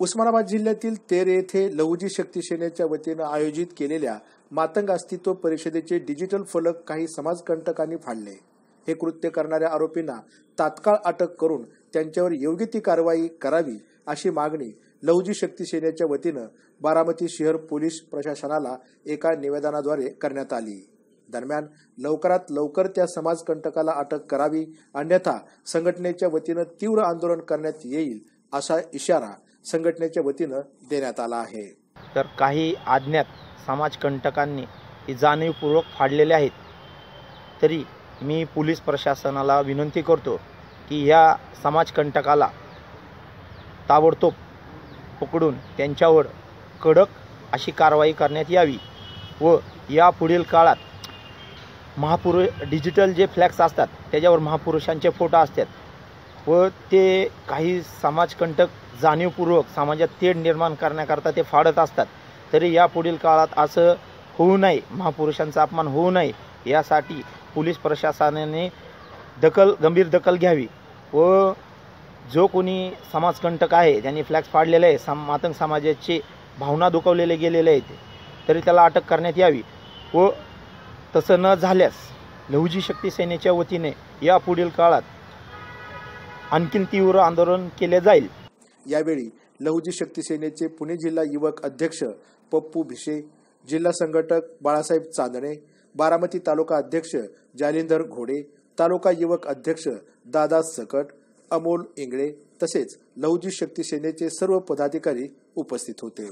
उस्मानाबाद जिल्ह्यातील तेर येथे लहुजी शक्ती सेनेच्या वतीनं आयोजित केलेल्या मातंग अस्तित्व परिषदेचे डिजिटल फलक काही समाजकंटकांनी फाडले. हे कृत्य करणाऱ्या आरोपींना तात्काळ अटक करून त्यांच्यावर योग्य ती कारवाई करावी अशी मागणी लहुजी शक्ती सेनेच्या वतीनं बारामती शहर पोलीस प्रशासनाला एका निवेदनाद्वारे करण्यात आली. दरम्यान लवकरात लवकर त्या समाजकंटकाला अटक करावी अन्यथा संघटनेच्या वतीनं तीव्र आंदोलन करण्यात येईल असा इशारा संघटनेच्या वतीनं देण्यात आला आहे. तर काही आज्ञात समाजकंटकांनी जाणीवपूर्वक फाडलेले आहेत. तरी मी पोलीस प्रशासनाला विनंती करतो की ह्या समाजकंटकाला ताबडतोब पकडून त्यांच्यावर कडक अशी कारवाई करण्यात यावी व या पुढील काळात महापुरुष डिजिटल जे फ्लॅक्स असतात त्याच्यावर महापुरुषांचे फोटो असतात व ते काही समाजकंटक जाणीवपूर्वक समाजात तेढ निर्माण करण्याकरता ते फाडत असतात. तरी या पुढील काळात असं होऊ नये महापुरुषांचा अपमान होऊ नये यासाठी पोलीस प्रशासनाने दखल गंभीर दखल घ्यावी व जो कोणी समाजकंटक आहे ज्यांनी फ्लॅक्स फाडलेले आहे सम मातंग समाजाचे भावना दुखवलेले गेलेले आहेत तरी त्याला अटक करण्यात यावी व तसं न झाल्यास लहुजी शक्ती सेनेच्या वतीने या पुढील काळात आणखीन तीव्र आंदोलन केले जाईल. यावेळी लहुजी शक्ती सेनेचे पुणे जिल्हा युवक अध्यक्ष पप्पू भिशे जिल्हा संघटक बाळासाहेब चांदणे बारामती तालुका अध्यक्ष जालिंदर घोडे तालुका युवक अध्यक्ष दादा सकट अमोल इंगळे तसेच लहुजी शक्ती सेनेचे सर्व पदाधिकारी उपस्थित होते.